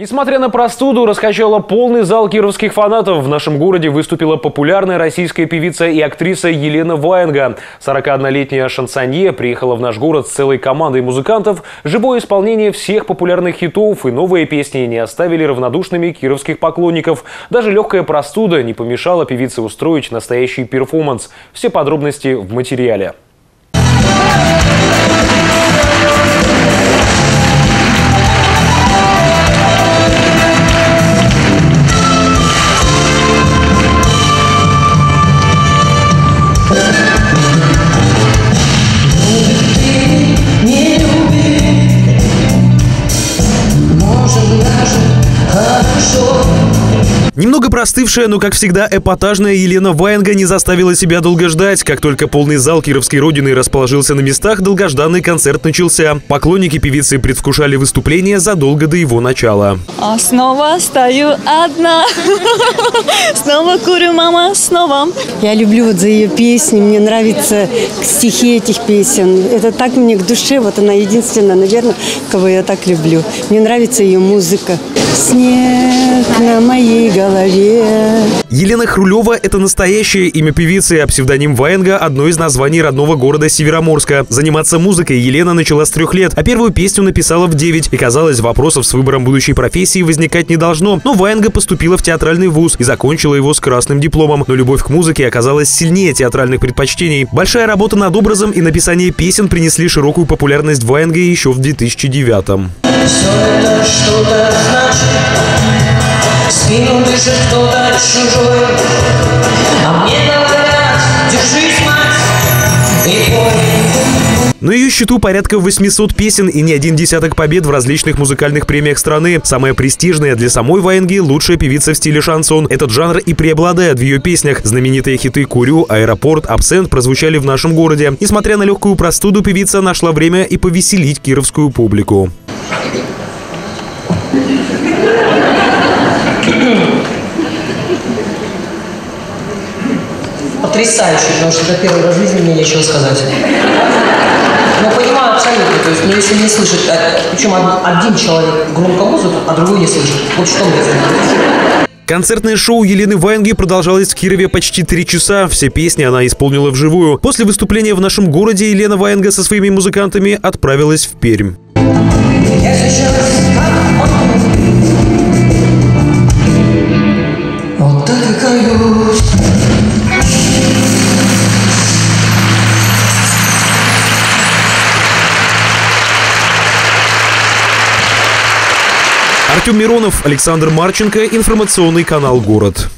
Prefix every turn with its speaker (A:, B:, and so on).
A: Несмотря на простуду, раскачала полный зал кировских фанатов. В нашем городе выступила популярная российская певица и актриса Елена Ваенга. 41-летняя шансонье приехала в наш город с целой командой музыкантов. Живое исполнение всех популярных хитов и новые песни не оставили равнодушными кировских поклонников. Даже легкая простуда не помешала певице устроить настоящий перформанс. Все подробности в материале.
B: Немного простывшая, но, как всегда, эпатажная Елена Ваенга не заставила себя долго ждать. Как только полный зал Кировской Родины расположился на местах, долгожданный концерт начался. Поклонники певицы предвкушали выступление задолго до его начала.
C: А снова стою одна, снова курю, мама, снова.
D: Я люблю вот за ее песни, мне нравятся стихи этих песен. Это так мне к душе, вот она единственная, наверное, кого я так люблю. Мне нравится ее музыка. Снег на моей голове.
B: Елена Хрулева – это настоящее имя певицы, а псевдоним Ваенга – одно из названий родного города Североморска. Заниматься музыкой Елена начала с трех лет, а первую песню написала в девять. И казалось, вопросов с выбором будущей профессии возникать не должно. Но Ваенга поступила в театральный вуз и закончила его с красным дипломом. Но любовь к музыке оказалась сильнее театральных предпочтений. Большая работа над образом и написание песен принесли широкую популярность Ваенга еще в 2009 -м. Все это что-то значит спину дышит кто-то чужой А мне говорят, держись, мать, и пой на ее счету порядка 800 песен и не один десяток побед в различных музыкальных премиях страны. Самая престижная для самой Ваенги – лучшая певица в стиле шансон. Этот жанр и преобладает в ее песнях. Знаменитые хиты «Курю», «Аэропорт», «Абсент» прозвучали в нашем городе. Несмотря на легкую простуду, певица нашла время и повеселить кировскую публику.
E: Потрясающе, потому что это первый раз в жизни мне нечего сказать. Но понимаю абсолютно, то есть, ну, если не слышит, а, причем один человек громко музыку, а другой не слышит, вот что мне делать?
B: Концертное шоу Елены Ваенги продолжалось в Кирове почти три часа. Все песни она исполнила вживую. После выступления в нашем городе Елена Ваенга со своими музыкантами отправилась в Пермь. Я сейчас Вот так и каюсь. Артем Миронов, Александр Марченко, информационный канал «Город».